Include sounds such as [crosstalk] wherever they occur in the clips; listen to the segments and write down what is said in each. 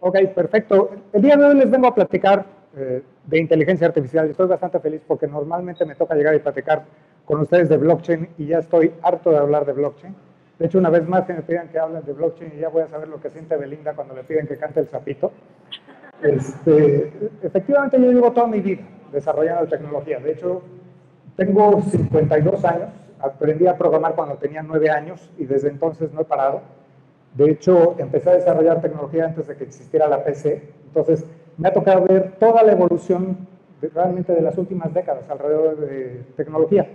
Ok, perfecto. El día de hoy les vengo a platicar eh, de inteligencia artificial. Estoy bastante feliz porque normalmente me toca llegar y platicar con ustedes de blockchain y ya estoy harto de hablar de blockchain. De hecho, una vez más que me pidan que hablen de blockchain y ya voy a saber lo que siente Belinda cuando le piden que cante el sapito. Este, efectivamente, yo llevo toda mi vida desarrollando tecnología. De hecho, tengo 52 años, aprendí a programar cuando tenía 9 años y desde entonces no he parado. De hecho, empecé a desarrollar tecnología antes de que existiera la PC. Entonces, me ha tocado ver toda la evolución realmente de las últimas décadas alrededor de tecnología.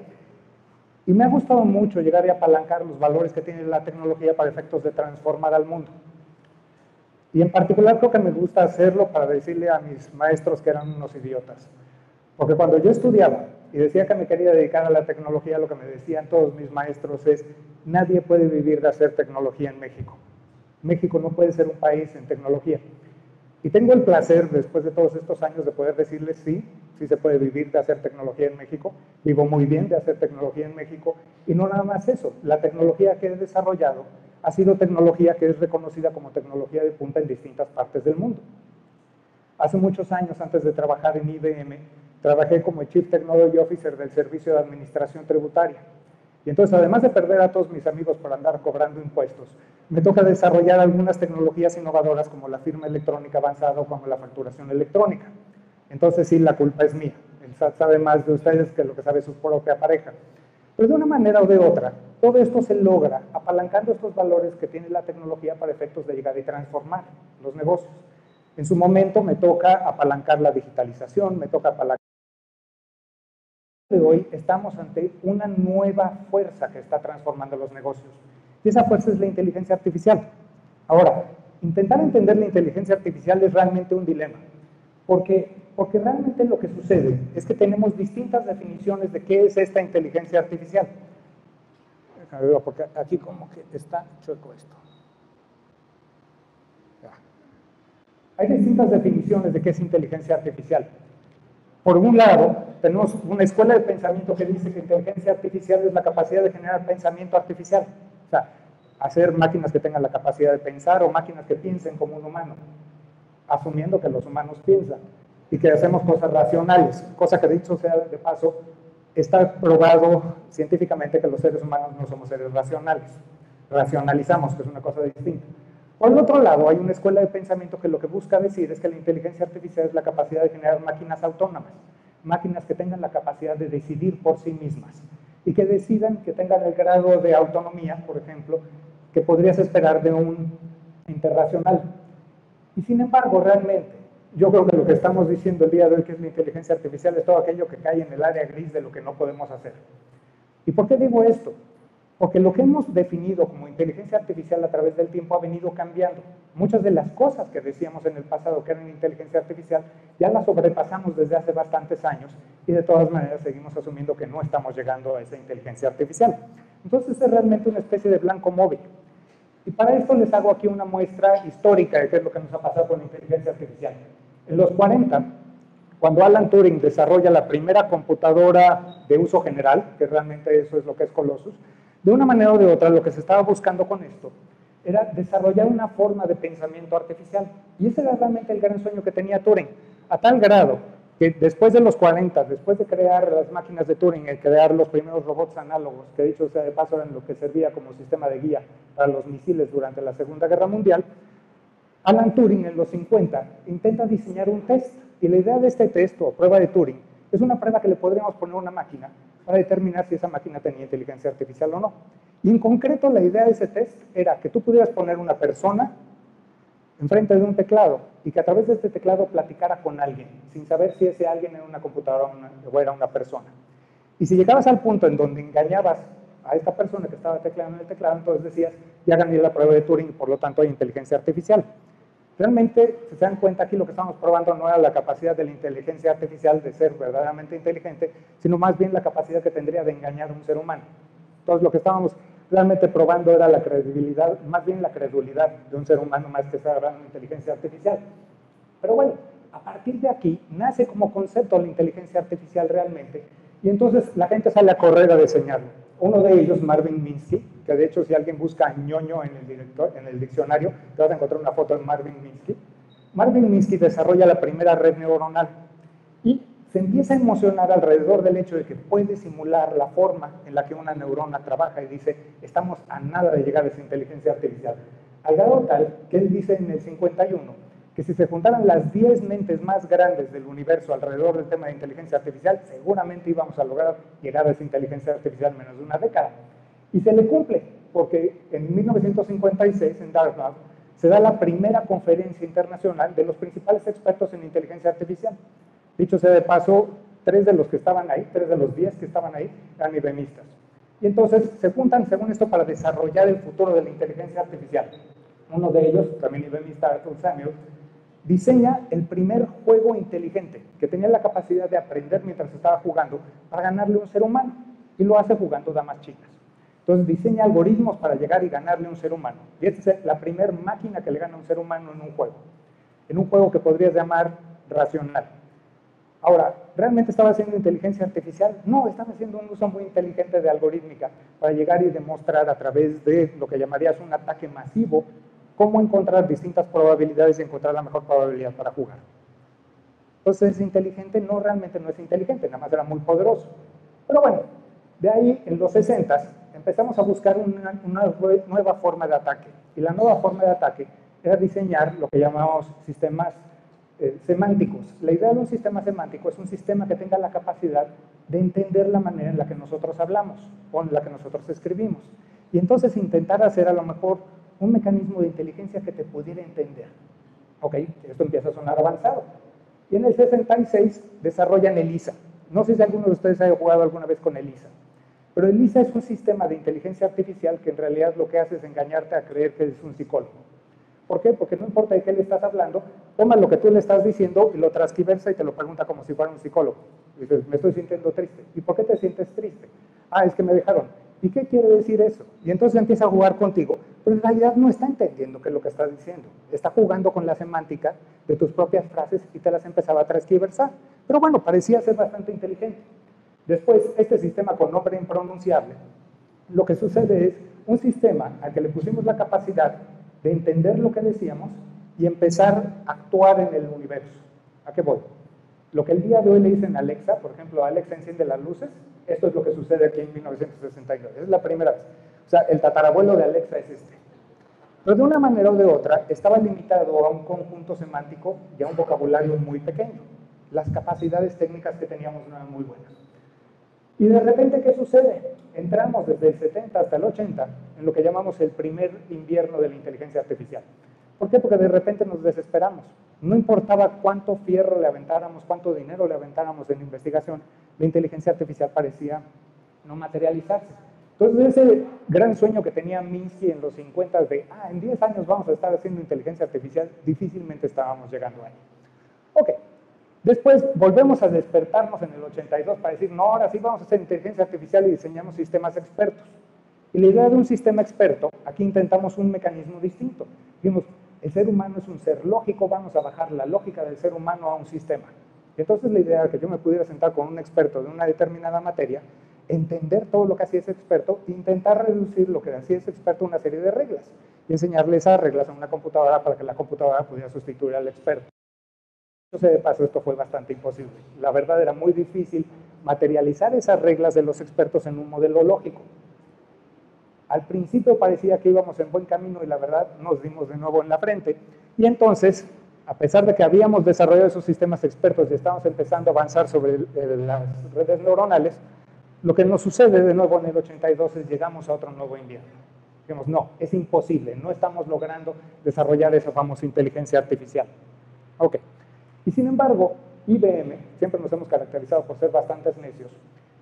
Y me ha gustado mucho llegar y apalancar los valores que tiene la tecnología para efectos de transformar al mundo. Y en particular creo que me gusta hacerlo para decirle a mis maestros que eran unos idiotas. Porque cuando yo estudiaba y decía que me quería dedicar a la tecnología, lo que me decían todos mis maestros es, nadie puede vivir de hacer tecnología en México. México no puede ser un país en tecnología. Y tengo el placer, después de todos estos años, de poder decirles sí, sí se puede vivir de hacer tecnología en México. Vivo muy bien de hacer tecnología en México. Y no nada más eso, la tecnología que he desarrollado ha sido tecnología que es reconocida como tecnología de punta en distintas partes del mundo. Hace muchos años, antes de trabajar en IBM, trabajé como Chief Technology Officer del Servicio de Administración Tributaria. Y entonces, además de perder a todos mis amigos por andar cobrando impuestos, me toca desarrollar algunas tecnologías innovadoras como la firma electrónica avanzada o como la facturación electrónica. Entonces, sí, la culpa es mía. El SAT sabe más de ustedes que lo que sabe su propia pareja. Pero de una manera o de otra, todo esto se logra apalancando estos valores que tiene la tecnología para efectos de llegar y transformar los negocios. En su momento me toca apalancar la digitalización, me toca apalancar de hoy estamos ante una nueva fuerza que está transformando los negocios. Y esa fuerza es la inteligencia artificial. Ahora, intentar entender la inteligencia artificial es realmente un dilema, porque, porque realmente lo que sucede es que tenemos distintas definiciones de qué es esta inteligencia artificial. Porque aquí como que está chueco esto. Hay distintas definiciones de qué es inteligencia artificial. Por un lado, tenemos una escuela de pensamiento que dice que inteligencia artificial es la capacidad de generar pensamiento artificial. O sea, hacer máquinas que tengan la capacidad de pensar o máquinas que piensen como un humano, asumiendo que los humanos piensan y que hacemos cosas racionales, cosa que dicho sea de paso, está probado científicamente que los seres humanos no somos seres racionales. Racionalizamos, que es una cosa distinta. Por el otro lado, hay una escuela de pensamiento que lo que busca decir es que la inteligencia artificial es la capacidad de generar máquinas autónomas, máquinas que tengan la capacidad de decidir por sí mismas y que decidan que tengan el grado de autonomía, por ejemplo, que podrías esperar de un interracional. Y sin embargo, realmente, yo creo que lo que estamos diciendo el día de hoy, que es la inteligencia artificial, es todo aquello que cae en el área gris de lo que no podemos hacer. ¿Y por qué digo esto? Porque lo que hemos definido como inteligencia artificial a través del tiempo ha venido cambiando. Muchas de las cosas que decíamos en el pasado que eran inteligencia artificial ya las sobrepasamos desde hace bastantes años y de todas maneras seguimos asumiendo que no estamos llegando a esa inteligencia artificial. Entonces es realmente una especie de blanco móvil. Y para esto les hago aquí una muestra histórica de qué es lo que nos ha pasado con la inteligencia artificial. En los 40, cuando Alan Turing desarrolla la primera computadora de uso general, que realmente eso es lo que es Colossus, de una manera o de otra, lo que se estaba buscando con esto era desarrollar una forma de pensamiento artificial. Y ese era realmente el gran sueño que tenía Turing, a tal grado que después de los 40, después de crear las máquinas de Turing, y crear los primeros robots análogos, que dicho sea de paso eran lo que servía como sistema de guía para los misiles durante la Segunda Guerra Mundial, Alan Turing en los 50 intenta diseñar un test. Y la idea de este test o prueba de Turing es una prueba que le podríamos poner a una máquina para determinar si esa máquina tenía inteligencia artificial o no. Y en concreto la idea de ese test era que tú pudieras poner una persona enfrente de un teclado y que a través de este teclado platicara con alguien, sin saber si ese alguien era una computadora o era una persona. Y si llegabas al punto en donde engañabas a esta persona que estaba tecleando en el teclado, entonces decías, ya gané la prueba de Turing por lo tanto hay inteligencia artificial. Realmente, si se dan cuenta, aquí lo que estamos probando no era la capacidad de la inteligencia artificial de ser verdaderamente inteligente, sino más bien la capacidad que tendría de engañar a un ser humano. Entonces, lo que estábamos realmente probando era la credibilidad, más bien la credulidad de un ser humano más que esa gran inteligencia artificial. Pero bueno, a partir de aquí nace como concepto la inteligencia artificial realmente, y entonces la gente sale a correr a diseñarlo. Uno de ellos, Marvin Minsky, que de hecho si alguien busca ñoño en el, en el diccionario, te vas a encontrar una foto de Marvin Minsky. Marvin Minsky desarrolla la primera red neuronal y se empieza a emocionar alrededor del hecho de que puede simular la forma en la que una neurona trabaja y dice, estamos a nada de llegar a esa inteligencia artificial. Al grado tal que él dice en el 51 que si se juntaran las 10 mentes más grandes del universo alrededor del tema de inteligencia artificial, seguramente íbamos a lograr llegar a esa inteligencia artificial en menos de una década. Y se le cumple, porque en 1956 en Dartmouth se da la primera conferencia internacional de los principales expertos en inteligencia artificial. Dicho sea de paso, tres de los que estaban ahí, tres de los diez que estaban ahí, eran IBMistas. Y entonces se juntan, según esto, para desarrollar el futuro de la inteligencia artificial. Uno de ellos, también IBMista Arthur Samuel, diseña el primer juego inteligente que tenía la capacidad de aprender mientras estaba jugando para ganarle un ser humano. Y lo hace jugando damas chicas. Entonces diseña algoritmos para llegar y ganarle a un ser humano. Y esta es la primera máquina que le gana a un ser humano en un juego. En un juego que podrías llamar racional. Ahora, ¿realmente estaba haciendo inteligencia artificial? No, estaba haciendo un uso muy inteligente de algorítmica para llegar y demostrar a través de lo que llamarías un ataque masivo cómo encontrar distintas probabilidades y encontrar la mejor probabilidad para jugar. Entonces, ¿es inteligente? No, realmente no es inteligente, nada más era muy poderoso. Pero bueno, de ahí en los 60 empezamos a buscar una, una nueva forma de ataque. Y la nueva forma de ataque era diseñar lo que llamamos sistemas eh, semánticos. La idea de un sistema semántico es un sistema que tenga la capacidad de entender la manera en la que nosotros hablamos o en la que nosotros escribimos. Y entonces intentar hacer a lo mejor un mecanismo de inteligencia que te pudiera entender. Ok, esto empieza a sonar avanzado. Y en el 66 desarrollan ELISA. No sé si alguno de ustedes haya jugado alguna vez con ELISA. Pero ELISA es un sistema de inteligencia artificial que en realidad lo que hace es engañarte a creer que es un psicólogo. ¿Por qué? Porque no importa de qué le estás hablando, toma lo que tú le estás diciendo y lo transquiversa y te lo pregunta como si fuera un psicólogo. dices, me estoy sintiendo triste. ¿Y por qué te sientes triste? Ah, es que me dejaron. ¿Y qué quiere decir eso? Y entonces empieza a jugar contigo, pero en realidad no está entendiendo qué es lo que estás diciendo. Está jugando con la semántica de tus propias frases y te las empezaba a transquiversar. Pero bueno, parecía ser bastante inteligente. Después, este sistema con nombre impronunciable, lo que sucede es un sistema al que le pusimos la capacidad de entender lo que decíamos y empezar a actuar en el universo. ¿A qué voy? Lo que el día de hoy le dicen a Alexa, por ejemplo, Alexa enciende las luces, esto es lo que sucede aquí en 1969. Es la primera vez. O sea, el tatarabuelo de Alexa es este. Pero de una manera o de otra, estaba limitado a un conjunto semántico y a un vocabulario muy pequeño. Las capacidades técnicas que teníamos no eran muy buenas. Y de repente, ¿qué sucede? Entramos desde el 70 hasta el 80 en lo que llamamos el primer invierno de la inteligencia artificial. ¿Por qué? Porque de repente nos desesperamos. No importaba cuánto fierro le aventáramos, cuánto dinero le aventáramos en investigación, la inteligencia artificial parecía no materializarse. Entonces, ese gran sueño que tenía Minsky en los 50 de, ah, en 10 años vamos a estar haciendo inteligencia artificial, difícilmente estábamos llegando ahí. Ok, Después volvemos a despertarnos en el 82 para decir, no, ahora sí vamos a hacer inteligencia artificial y diseñamos sistemas expertos. Y la idea de un sistema experto, aquí intentamos un mecanismo distinto. Dijimos, el ser humano es un ser lógico, vamos a bajar la lógica del ser humano a un sistema. Entonces la idea era que yo me pudiera sentar con un experto de una determinada materia, entender todo lo que hacía ese experto intentar reducir lo que hacía ese experto a una serie de reglas y enseñarle esas reglas a una computadora para que la computadora pudiera sustituir al experto. Entonces, de paso, esto fue bastante imposible. La verdad era muy difícil materializar esas reglas de los expertos en un modelo lógico. Al principio parecía que íbamos en buen camino y la verdad nos dimos de nuevo en la frente. Y entonces, a pesar de que habíamos desarrollado esos sistemas expertos y estábamos empezando a avanzar sobre las redes neuronales, lo que nos sucede de nuevo en el 82 es llegamos a otro nuevo invierno. Dijimos, no, es imposible, no estamos logrando desarrollar esa famosa inteligencia artificial. Ok. Y sin embargo, IBM, siempre nos hemos caracterizado por ser bastantes necios,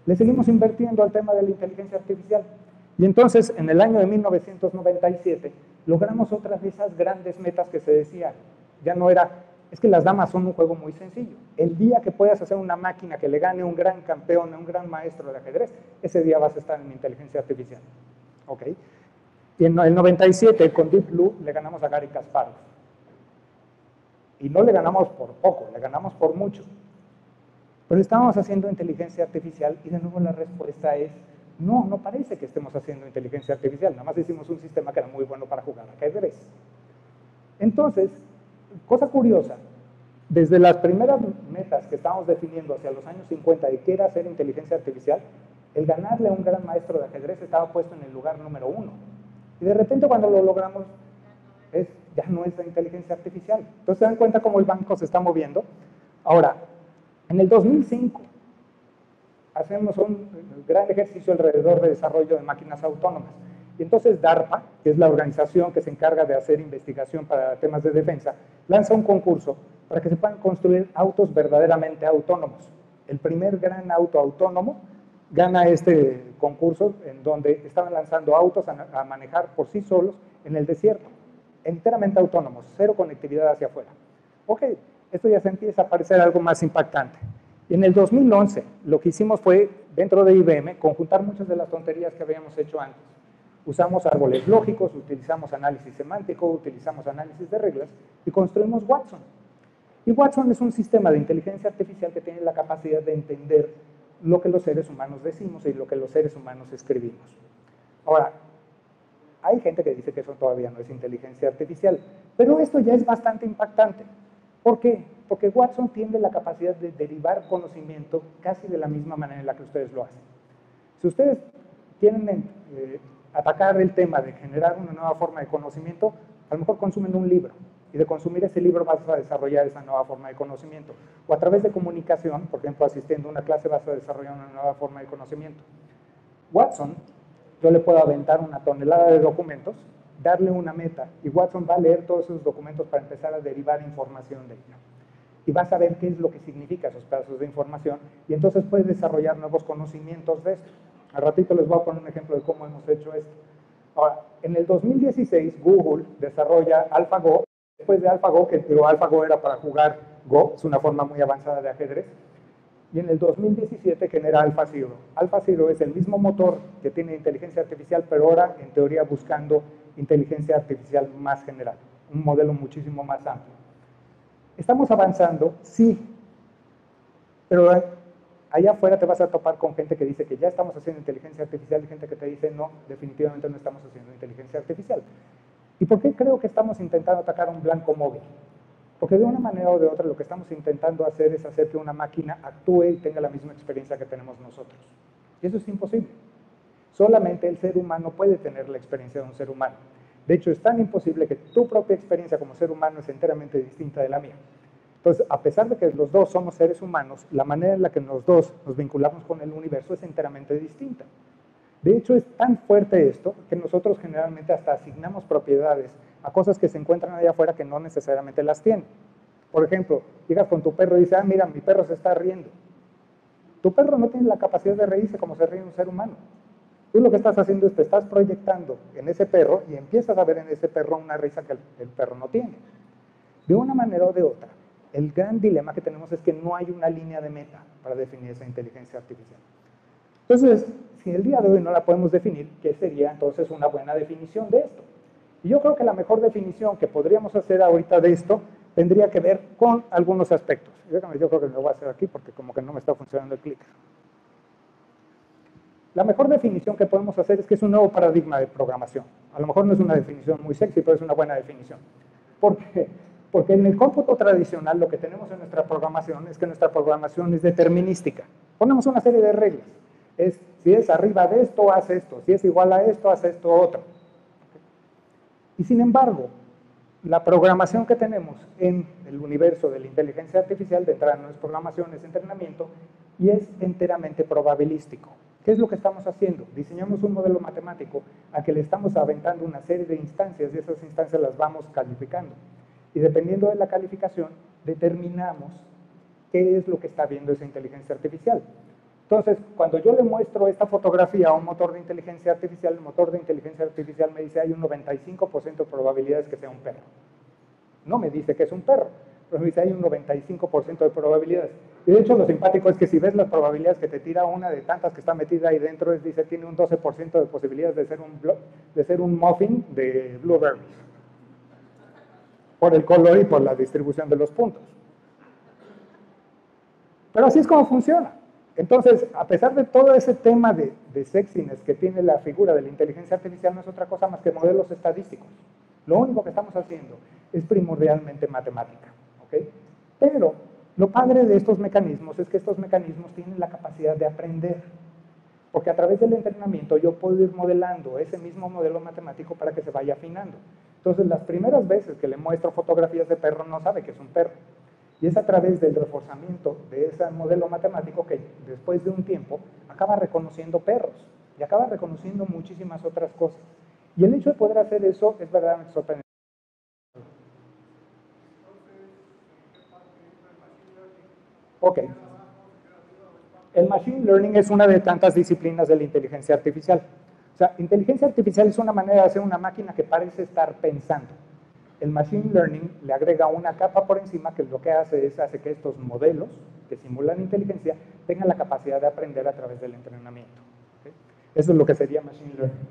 le seguimos invirtiendo al tema de la inteligencia artificial. Y entonces, en el año de 1997, logramos otra de esas grandes metas que se decía, ya no era, es que las damas son un juego muy sencillo. El día que puedas hacer una máquina que le gane a un gran campeón, a un gran maestro de ajedrez, ese día vas a estar en inteligencia artificial. ¿Ok? Y en el 97, con Deep Blue, le ganamos a Gary Kasparov. Y no le ganamos por poco, le ganamos por mucho. Pero estábamos haciendo inteligencia artificial y de nuevo la respuesta es, no, no parece que estemos haciendo inteligencia artificial, nada más hicimos un sistema que era muy bueno para jugar ajedrez. Entonces, Cosa curiosa, desde las primeras metas que estábamos definiendo hacia los años 50 de qué era hacer inteligencia artificial, el ganarle a un gran maestro de ajedrez estaba puesto en el lugar número uno. Y de repente cuando lo logramos, es, ya no es inteligencia artificial. Entonces se dan cuenta cómo el banco se está moviendo. Ahora, en el 2005 hacemos un gran ejercicio alrededor de desarrollo de máquinas autónomas. Entonces DARPA, que es la organización que se encarga de hacer investigación para temas de defensa, lanza un concurso para que se puedan construir autos verdaderamente autónomos. El primer gran auto autónomo gana este concurso en donde estaban lanzando autos a, manejar por sí solos en el desierto, enteramente autónomos, cero conectividad hacia afuera. Ok, esto ya se empieza a parecer algo más impactante. Y en el 2011 lo que hicimos fue, dentro de IBM, conjuntar muchas de las tonterías que habíamos hecho antes. Usamos árboles lógicos, utilizamos análisis semántico, utilizamos análisis de reglas y construimos Watson. Y Watson es un sistema de inteligencia artificial que tiene la capacidad de entender lo que los seres humanos decimos y lo que los seres humanos escribimos. Ahora, hay gente que dice que eso todavía no es inteligencia artificial, pero esto ya es bastante impactante. ¿Por qué? Porque Watson tiene la capacidad de derivar conocimiento casi de la misma manera en la que ustedes lo hacen. Si ustedes quieren eh, atacar el tema de generar una nueva forma de conocimiento, a lo mejor consumen un libro, y de consumir ese libro vas a desarrollar esa nueva forma de conocimiento. O a través de comunicación, por ejemplo, asistiendo a una clase vas a desarrollar una nueva forma de conocimiento. Watson, yo le puedo aventar una tonelada de documentos, darle una meta, y Watson va a leer todos esos documentos para empezar a derivar información de ello. Y vas a ver qué es lo que significa esos pedazos de información, y entonces puedes desarrollar nuevos conocimientos de esto. Al ratito les voy a poner un ejemplo de cómo hemos hecho esto. Ahora, en el 2016, Google desarrolla AlphaGo, Después de AlphaGo, que pero AlphaGo era para jugar Go, es una forma muy avanzada de ajedrez. Y en el 2017 genera AlphaZero. AlphaZero es el mismo motor que tiene inteligencia artificial, pero ahora en teoría buscando inteligencia artificial más general, un modelo muchísimo más amplio. Estamos avanzando, sí, pero allá afuera te vas a topar con gente que dice que ya estamos haciendo inteligencia artificial y gente que te dice no, definitivamente no estamos haciendo inteligencia artificial. ¿Y por qué creo que estamos intentando atacar un blanco móvil? Porque de una manera o de otra lo que estamos intentando hacer es hacer que una máquina actúe y tenga la misma experiencia que tenemos nosotros. Y eso es imposible. Solamente el ser humano puede tener la experiencia de un ser humano. De hecho, es tan imposible que tu propia experiencia como ser humano es enteramente distinta de la mía. Entonces, a pesar de que los dos somos seres humanos, la manera en la que los dos nos vinculamos con el universo es enteramente distinta. De hecho, es tan fuerte esto que nosotros generalmente hasta asignamos propiedades a cosas que se encuentran allá afuera que no necesariamente las tienen. Por ejemplo, llegas con tu perro y dices, ah, mira, mi perro se está riendo. Tu perro no tiene la capacidad de reírse como se ríe un ser humano. Tú lo que estás haciendo es te estás proyectando en ese perro y empiezas a ver en ese perro una risa que el perro no tiene. De una manera o de otra, el gran dilema que tenemos es que no hay una línea de meta para definir esa inteligencia artificial. Entonces, si el día de hoy no la podemos definir, ¿qué sería entonces una buena definición de esto? Y yo creo que la mejor definición que podríamos hacer ahorita de esto tendría que ver con algunos aspectos. yo creo que lo voy a hacer aquí porque como que no me está funcionando el clic. La mejor definición que podemos hacer es que es un nuevo paradigma de programación. A lo mejor no es una definición muy sexy, pero es una buena definición. ¿Por qué? Porque en el cómputo tradicional lo que tenemos en nuestra programación es que nuestra programación es determinística. Ponemos una serie de reglas es, si es arriba de esto, haz esto, si es igual a esto, haz esto otro. Y sin embargo, la programación que tenemos en el universo de la inteligencia artificial, de entrada no es programación, es entrenamiento, y es enteramente probabilístico. ¿Qué es lo que estamos haciendo? Diseñamos un modelo matemático a que le estamos aventando una serie de instancias y esas instancias las vamos calificando. Y dependiendo de la calificación, determinamos qué es lo que está viendo esa inteligencia artificial. Entonces, cuando yo le muestro esta fotografía a un motor de inteligencia artificial, el motor de inteligencia artificial me dice hay un 95% de probabilidades que sea un perro. No me dice que es un perro, pero me dice hay un 95% de probabilidades. Y de hecho lo simpático es que si ves las probabilidades que te tira una de tantas que está metida ahí dentro, es, dice tiene un 12% de posibilidades de ser un, de ser un muffin de blueberries. Por el color y por la distribución de los puntos. Pero así es como funciona. Entonces, a pesar de todo ese tema de, de sexiness que tiene la figura de la inteligencia artificial, no es otra cosa más que modelos estadísticos. Lo único que estamos haciendo es primordialmente matemática. ¿ok? Pero lo padre de estos mecanismos es que estos mecanismos tienen la capacidad de aprender. Porque a través del entrenamiento yo puedo ir modelando ese mismo modelo matemático para que se vaya afinando. Entonces, las primeras veces que le muestro fotografías de perro no sabe que es un perro. Y es a través del reforzamiento de ese modelo matemático que después de un tiempo acaba reconociendo perros y acaba reconociendo muchísimas otras cosas. Y el hecho de poder hacer eso es verdaderamente sorprendente. Ok. El Machine Learning es una de tantas disciplinas de la inteligencia artificial. Sea, inteligencia artificial es una manera de hacer una máquina que parece estar pensando. El Machine Learning le agrega una capa por encima que lo que hace es hace que estos modelos que simulan inteligencia tengan la capacidad de aprender a través del entrenamiento. Eso es lo que sería Machine Learning.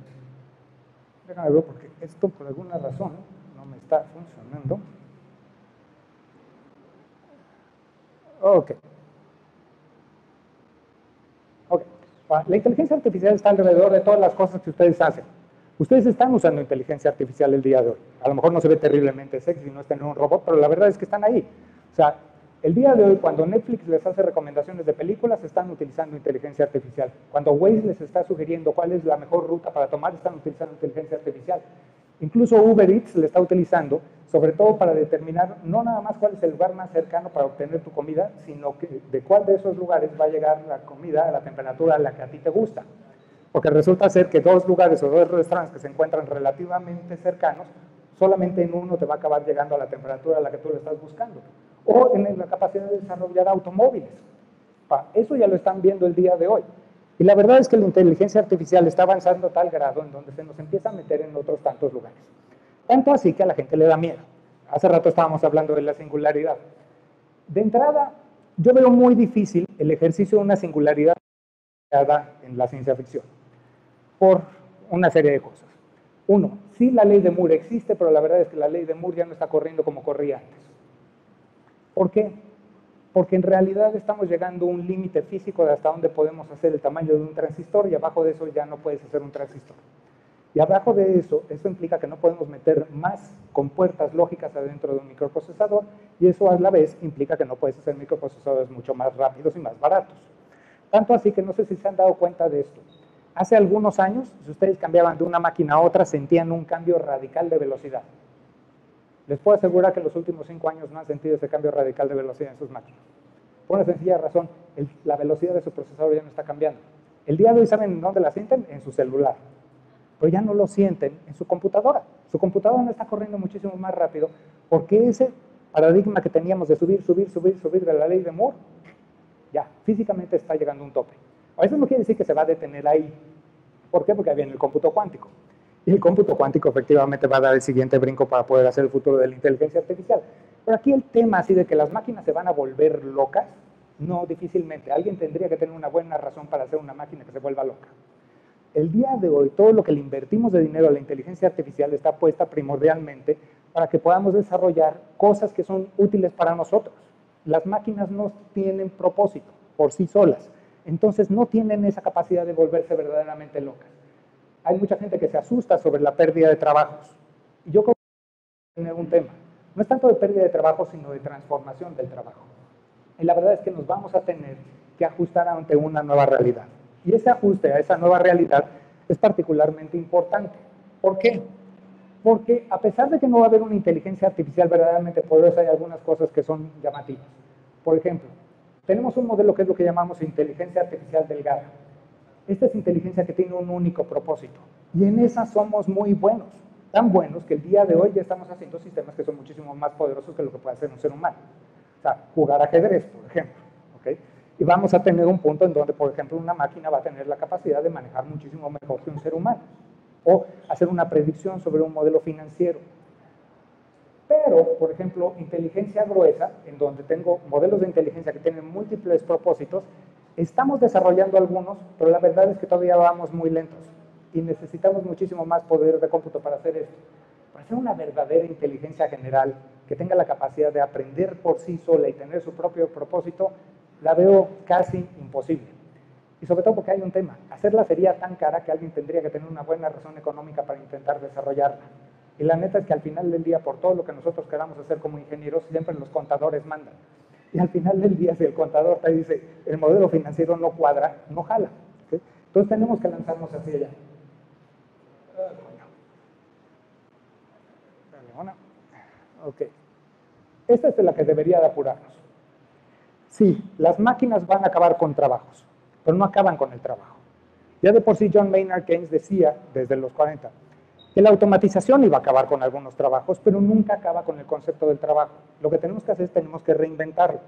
Déjame ver porque esto por alguna razón no me está funcionando. Ok. Ok. La inteligencia artificial está alrededor de todas las cosas que ustedes hacen. Ustedes están usando inteligencia artificial el día de hoy. A lo mejor no se ve terriblemente sexy, no es tener un robot, pero la verdad es que están ahí. O sea, el día de hoy, cuando Netflix les hace recomendaciones de películas, están utilizando inteligencia artificial. Cuando Waze les está sugiriendo cuál es la mejor ruta para tomar, están utilizando inteligencia artificial. Incluso Uber Eats le está utilizando, sobre todo para determinar no nada más cuál es el lugar más cercano para obtener tu comida, sino que de cuál de esos lugares va a llegar la comida a la temperatura a la que a ti te gusta. Porque resulta ser que dos lugares o dos restaurantes que se encuentran relativamente cercanos, solamente en uno te va a acabar llegando a la temperatura a la que tú le estás buscando. O en la capacidad de desarrollar automóviles. Eso ya lo están viendo el día de hoy. Y la verdad es que la inteligencia artificial está avanzando a tal grado en donde se nos empieza a meter en otros tantos lugares. Tanto así que a la gente le da miedo. Hace rato estábamos hablando de la singularidad. De entrada, yo veo muy difícil el ejercicio de una singularidad en la ciencia ficción, por una serie de cosas. Uno, sí la ley de Moore existe, pero la verdad es que la ley de Moore ya no está corriendo como corría antes. ¿Por qué? Porque en realidad estamos llegando a un límite físico de hasta dónde podemos hacer el tamaño de un transistor y abajo de eso ya no puedes hacer un transistor. Y abajo de eso, eso implica que no podemos meter más compuertas lógicas adentro de un microprocesador y eso a la vez implica que no puedes hacer microprocesadores mucho más rápidos y más baratos. Tanto así que no sé si se han dado cuenta de esto. Hace algunos años, si ustedes cambiaban de una máquina a otra, sentían un cambio radical de velocidad. Les puedo asegurar que en los últimos cinco años no han sentido ese cambio radical de velocidad en sus máquinas. Por una sencilla razón, la velocidad de su procesador ya no está cambiando. El día de hoy, ¿saben dónde la sienten? En su celular. Pero ya no lo sienten en su computadora. Su computadora no está corriendo muchísimo más rápido porque ese paradigma que teníamos de subir, subir, subir, subir de la ley de Moore, ya, físicamente está llegando a un tope. Veces no quiere decir que se va a detener ahí. ¿Por qué? Porque viene el cómputo cuántico. Y el cómputo cuántico efectivamente va a dar el siguiente brinco para poder hacer el futuro de la inteligencia artificial. Pero aquí el tema así de que las máquinas se van a volver locas, no, difícilmente. Alguien tendría que tener una buena razón para hacer una máquina que se vuelva loca. El día de hoy, todo lo que le invertimos de dinero a la inteligencia artificial está puesta primordialmente para que podamos desarrollar cosas que son útiles para nosotros. Las máquinas no tienen propósito por sí solas, entonces no tienen esa capacidad de volverse verdaderamente locas hay mucha gente que se asusta sobre la pérdida de trabajos. Y yo que tener un tema. No es tanto de pérdida de trabajo, sino de transformación del trabajo. Y la verdad es que nos vamos a tener que ajustar ante una nueva realidad. Y ese ajuste a esa nueva realidad es particularmente importante. ¿Por qué? Porque a pesar de que no va a haber una inteligencia artificial verdaderamente poderosa, hay algunas cosas que son llamativas. Por ejemplo, tenemos un modelo que es lo que llamamos inteligencia artificial delgada. Esta es inteligencia que tiene un único propósito. Y en esa somos muy buenos. Tan buenos que el día de hoy ya estamos haciendo sistemas que son muchísimo más poderosos que lo que puede hacer un ser humano. O sea, jugar ajedrez, por ejemplo. ¿okay? Y vamos a tener un punto en donde, por ejemplo, una máquina va a tener la capacidad de manejar muchísimo mejor que un ser humano. O hacer una predicción sobre un modelo financiero. Pero, por ejemplo, inteligencia gruesa, en donde tengo modelos de inteligencia que tienen múltiples propósitos, Estamos desarrollando algunos, pero la verdad es que todavía vamos muy lentos y necesitamos muchísimo más poder de cómputo para hacer esto. Para hacer una verdadera inteligencia general que tenga la capacidad de aprender por sí sola y tener su propio propósito, la veo casi imposible. Y sobre todo porque hay un tema. Hacerla sería tan cara que alguien tendría que tener una buena razón económica para intentar desarrollarla. Y la neta es que al final del día, por todo lo que nosotros queramos hacer como ingenieros, siempre los contadores mandan. Y al final del día, si el contador te dice, el modelo financiero no cuadra, no jala. Entonces tenemos que lanzarnos hacia allá. Ok. Esta es la que debería de apurarnos. Sí, las máquinas van a acabar con trabajos, pero no acaban con el trabajo. Ya de por sí John Maynard Keynes decía, desde los 40, que la automatización iba a acabar con algunos trabajos, pero nunca acaba con el concepto del trabajo. Lo que tenemos que hacer es tenemos que reinventarlo.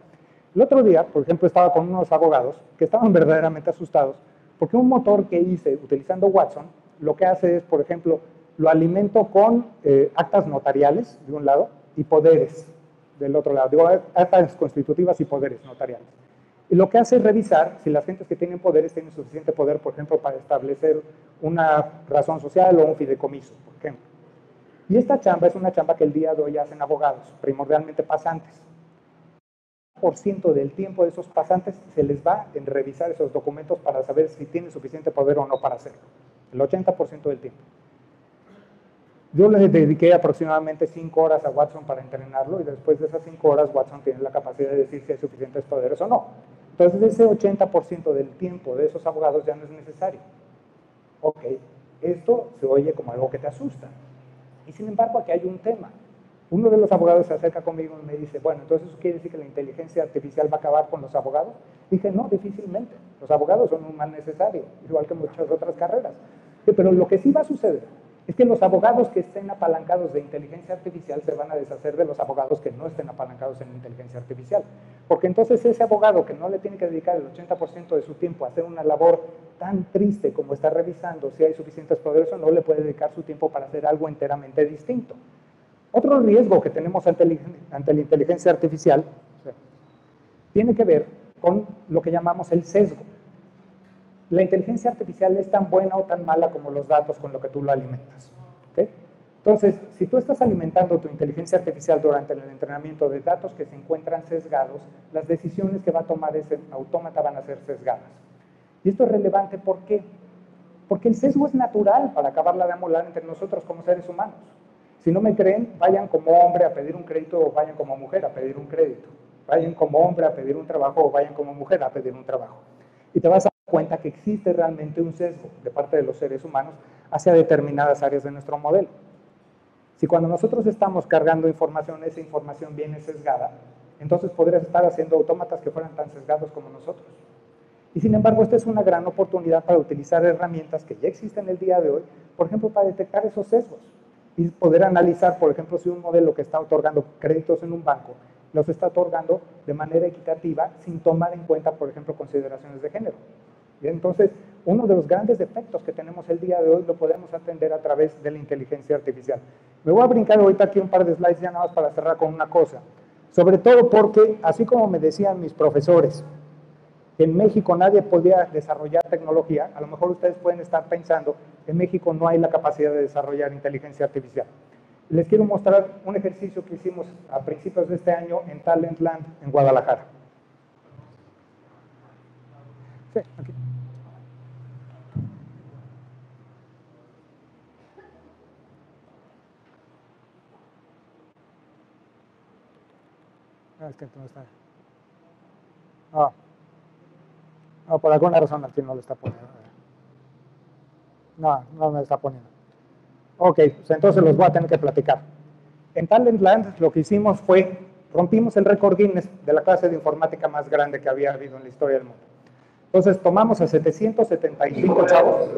El otro día, por ejemplo, estaba con unos abogados que estaban [laughs] verdaderamente asustados porque un motor que hice utilizando Watson, lo que hace es, por ejemplo, lo alimento con eh, actas notariales, de un lado, y poderes, del otro lado. Digo, actas constitutivas y poderes notariales. Lo que hace es revisar si las gentes que tienen poderes tienen suficiente poder, por ejemplo, para establecer una razón social o un fideicomiso, por ejemplo. Y esta chamba es una chamba que el día de hoy hacen abogados, primordialmente pasantes. por ciento del tiempo de esos pasantes se les va en revisar esos documentos para saber si tienen suficiente poder o no para hacerlo. El 80% del tiempo. Yo le dediqué aproximadamente 5 horas a Watson para entrenarlo y después de esas 5 horas Watson tiene la capacidad de decir si hay suficientes poderes o no. Entonces ese 80% del tiempo de esos abogados ya no es necesario. Ok, esto se oye como algo que te asusta. Y sin embargo aquí hay un tema. Uno de los abogados se acerca conmigo y me dice, bueno, entonces eso quiere decir que la inteligencia artificial va a acabar con los abogados. Dije, no, difícilmente. Los abogados son un mal necesario, igual que muchas otras carreras. Pero lo que sí va a suceder es que los abogados que estén apalancados de inteligencia artificial se van a deshacer de los abogados que no estén apalancados en inteligencia artificial. Porque entonces ese abogado que no le tiene que dedicar el 80% de su tiempo a hacer una labor tan triste como está revisando si hay suficientes poderes no, le puede dedicar su tiempo para hacer algo enteramente distinto. Otro riesgo que tenemos ante, la inteligencia artificial tiene que ver con lo que llamamos el sesgo la inteligencia artificial es tan buena o tan mala como los datos con lo que tú lo alimentas. Entonces, si tú estás alimentando tu inteligencia artificial durante el entrenamiento de datos que se encuentran sesgados, las decisiones que va a tomar ese autómata van a ser sesgadas. Y esto es relevante, ¿por qué? Porque el sesgo es natural para acabarla de amolar entre nosotros como seres humanos. Si no me creen, vayan como hombre a pedir un crédito o vayan como mujer a pedir un crédito. Vayan como hombre a pedir un trabajo o vayan como mujer a pedir un trabajo. Y te vas a cuenta que existe realmente un sesgo de parte de los seres humanos hacia determinadas áreas de nuestro modelo. Si cuando nosotros estamos cargando información, esa información viene sesgada, entonces podrías estar haciendo autómatas que fueran tan sesgados como nosotros. Y sin embargo, esta es una gran oportunidad para utilizar herramientas que ya existen el día de hoy, por ejemplo, para detectar esos sesgos y poder analizar, por ejemplo, si un modelo que está otorgando créditos en un banco los está otorgando de manera equitativa sin tomar en cuenta, por ejemplo, consideraciones de género. Entonces, uno de los grandes defectos que tenemos el día de hoy lo podemos atender a través de la inteligencia artificial. Me voy a brincar ahorita aquí un par de slides ya nada más para cerrar con una cosa. Sobre todo porque, así como me decían mis profesores, en México nadie podía desarrollar tecnología, a lo mejor ustedes pueden estar pensando, en México no hay la capacidad de desarrollar inteligencia artificial. Les quiero mostrar un ejercicio que hicimos a principios de este año en Talentland, en Guadalajara. Sí, aquí. Ah, es que no está. Ah. ah. por alguna razón aquí no lo está poniendo. No, no me está poniendo. Ok, pues entonces los voy a tener que platicar. En Talentland lo que hicimos fue, rompimos el récord Guinness de la clase de informática más grande que había habido en la historia del mundo. Entonces tomamos a 775 chavos.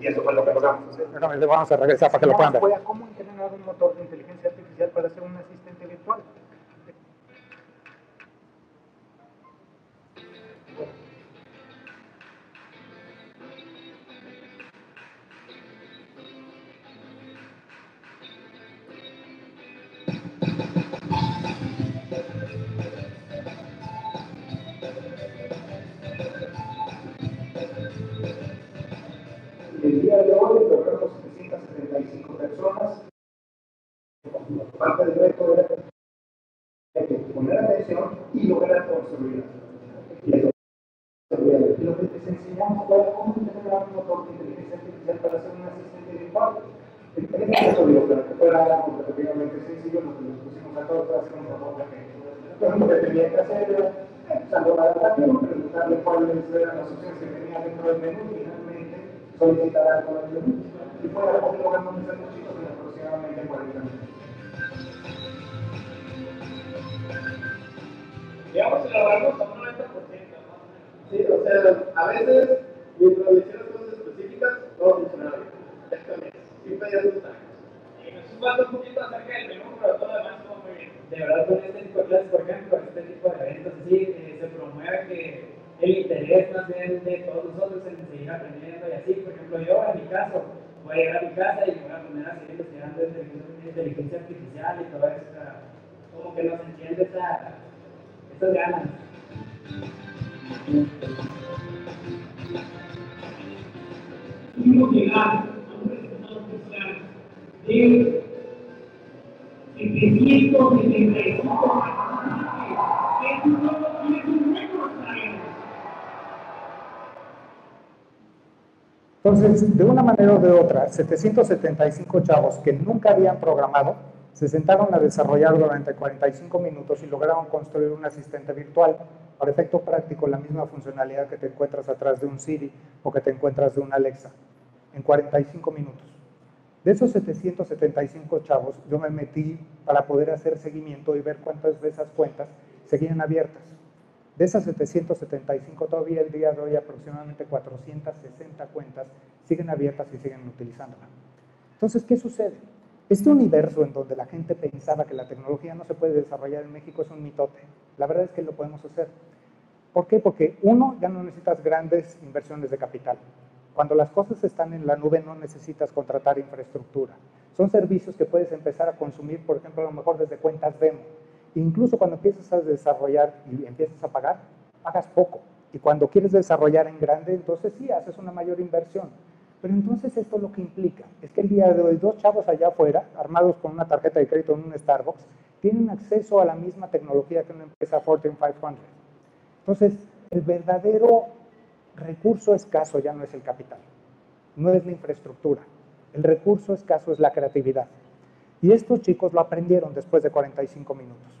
Y eso fue lo que logramos. Vamos a regresar para que lo puedan ver. ¿Cómo entrenar un motor de inteligencia artificial para ser un asistente virtual? El de hoy logramos 775 personas. Parte del reto era poner atención y lograr responsabilidad. Y eso y lo que les enseñamos fue cómo integrar un motor de inteligencia artificial para hacer un asistente virtual. Eso digo, pero que fuera relativamente sencillo, lo que nos pusimos a todos para hacer un. Entonces, lo que tenía que hacer era, salvo la adaptación, preguntarle cuáles eran las opciones que tenía dentro del menú y solicitar algo del menú. Y que logramos hacer muchos en aproximadamente 40 minutos. Digamos, si lo agarramos a un 90%, ¿no? Sí, o sea, a veces, le hicieras cosas específicas, todo funcionaba bien. Exactamente. Sí pedías tus tags. Y nos falta un poquito acerca del menú, pero todo lo demás estuvo muy bien. de verdad con este tipo de clases, por ejemplo, este tipo de eventos así, eh, se promueve que el interés más bien de todos nosotros en seguir aprendiendo y así, por ejemplo, yo en mi caso, voy a llegar a mi casa y me voy a poner a seguir investigando inteligencia, artificial y toda esta, como que nos entiende esa, estas ganas. pudimos llegar a un resultado oficial de 775 que es un nuevo es un récord para ellos. Entonces, de una manera o de otra, 775 chavos que nunca habían programado se sentaron a desarrollar durante 45 minutos y lograron construir un asistente virtual. Para efecto práctico, la misma funcionalidad que te encuentras atrás de un Siri o que te encuentras de un Alexa, en 45 minutos. De esos 775 chavos, yo me metí para poder hacer seguimiento y ver cuántas de esas cuentas seguían abiertas. De esas 775, todavía el día de hoy aproximadamente 460 cuentas siguen abiertas y siguen utilizándola. Entonces, ¿qué sucede? Este universo en donde la gente pensaba que la tecnología no se puede desarrollar en México es un mitote. La verdad es que lo podemos hacer. ¿Por qué? Porque uno, ya no necesitas grandes inversiones de capital. Cuando las cosas están en la nube no necesitas contratar infraestructura. Son servicios que puedes empezar a consumir, por ejemplo, a lo mejor desde cuentas demo. Incluso cuando empiezas a desarrollar y empiezas a pagar, pagas poco. Y cuando quieres desarrollar en grande, entonces sí, haces una mayor inversión. Pero entonces esto lo que implica es que el día de hoy dos chavos allá afuera, armados con una tarjeta de crédito en un Starbucks, tienen acceso a la misma tecnología que una empresa Fortune 500. Entonces, el verdadero recurso escaso ya no es el capital, no es la infraestructura. El recurso escaso es la creatividad. Y estos chicos lo aprendieron después de 45 minutos.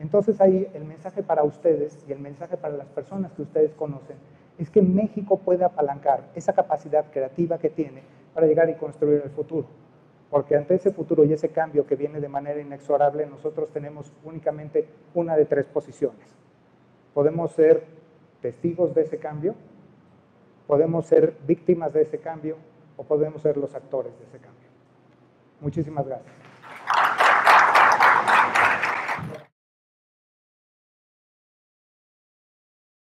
Entonces ahí el mensaje para ustedes y el mensaje para las personas que ustedes conocen es que México puede apalancar esa capacidad creativa que tiene para llegar y construir el futuro. Porque ante ese futuro y ese cambio que viene de manera inexorable, nosotros tenemos únicamente una de tres posiciones. Podemos ser testigos de ese cambio, podemos ser víctimas de ese cambio o podemos ser los actores de ese cambio. Muchísimas gracias.